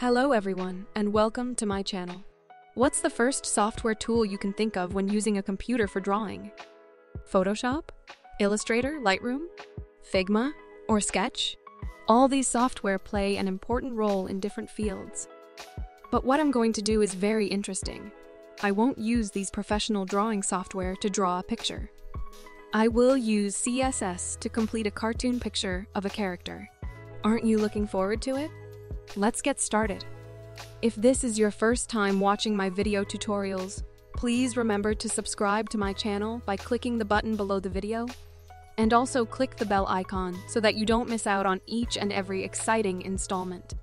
Hello everyone, and welcome to my channel. What's the first software tool you can think of when using a computer for drawing? Photoshop? Illustrator? Lightroom? Figma? Or Sketch? All these software play an important role in different fields. But what I'm going to do is very interesting. I won't use these professional drawing software to draw a picture. I will use CSS to complete a cartoon picture of a character. Aren't you looking forward to it? Let's get started. If this is your first time watching my video tutorials, please remember to subscribe to my channel by clicking the button below the video. And also click the bell icon so that you don't miss out on each and every exciting installment.